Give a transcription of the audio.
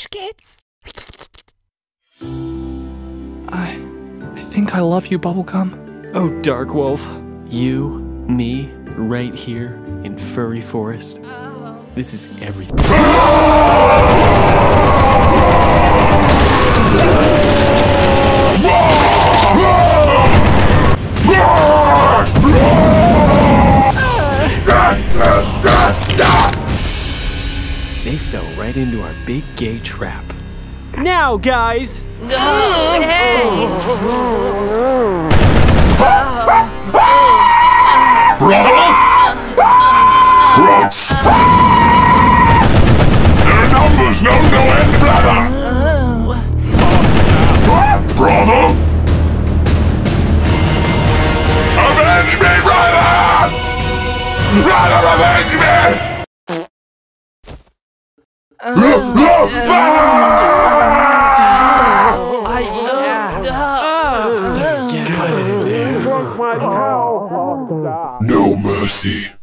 Trash kids. I. I think I love you, Bubblegum. Oh, Dark Wolf. You, me, right here in Furry Forest. Oh. This is everything. fell right into our big gay trap. Now, guys! Gross! Their numbers know no end, brother! Brother? Avenge me, brother! Brother, me! No mercy.